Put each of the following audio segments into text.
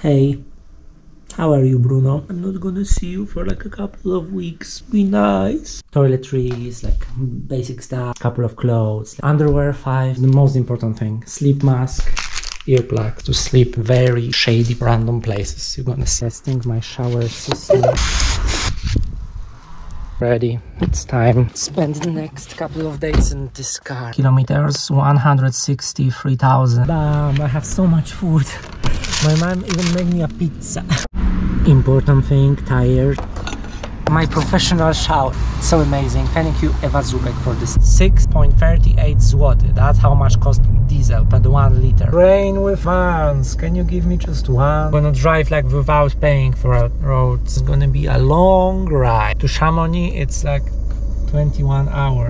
Hey, how are you, Bruno? I'm not gonna see you for like a couple of weeks. Be nice. Toiletries, like basic stuff, couple of clothes, underwear, five. The most important thing sleep mask, earplugs to sleep very shady, random places. You're gonna see. Testing my shower system. Ready. It's time. Spend the next couple of days in this car. Kilometers 163,000. Bam, I have so much food. My mom even made me a pizza. Important thing, tired. My professional shower. So amazing. Thank you, Eva Zubek, for this. 6.38 zloty. That's how much cost diesel per one liter. Rain with fans. Can you give me just one? I'm gonna drive like without paying for a road. It's gonna be a long ride. To Chamonix, it's like 21 hours.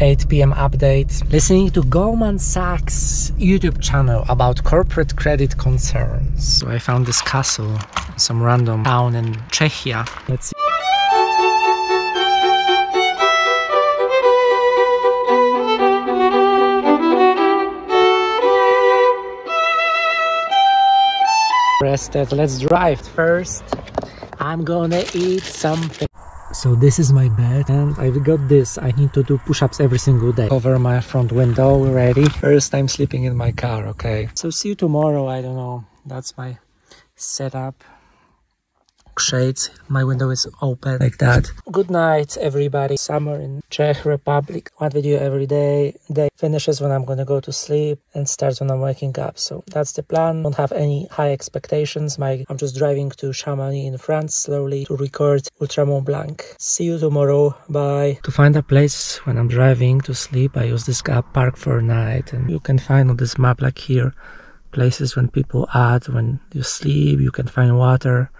8 p.m. update. Listening to Goldman Sachs YouTube channel about corporate credit concerns. So I found this castle, some random town in Czechia. Let's see. Rested. Let's drive first. I'm gonna eat something. So this is my bed and I've got this. I need to do push-ups every single day. Over my front window, already. First time sleeping in my car, okay. So see you tomorrow, I don't know. That's my setup. Shades, my window is open like that. Good night everybody. Summer in Czech Republic. One video every day. Day finishes when I'm gonna go to sleep and starts when I'm waking up. So that's the plan. Don't have any high expectations. My I'm just driving to Chamonix in France slowly to record Ultra Mont Blanc. See you tomorrow. Bye. To find a place when I'm driving to sleep, I use this app Park for Night and you can find on this map like here places when people add when you sleep you can find water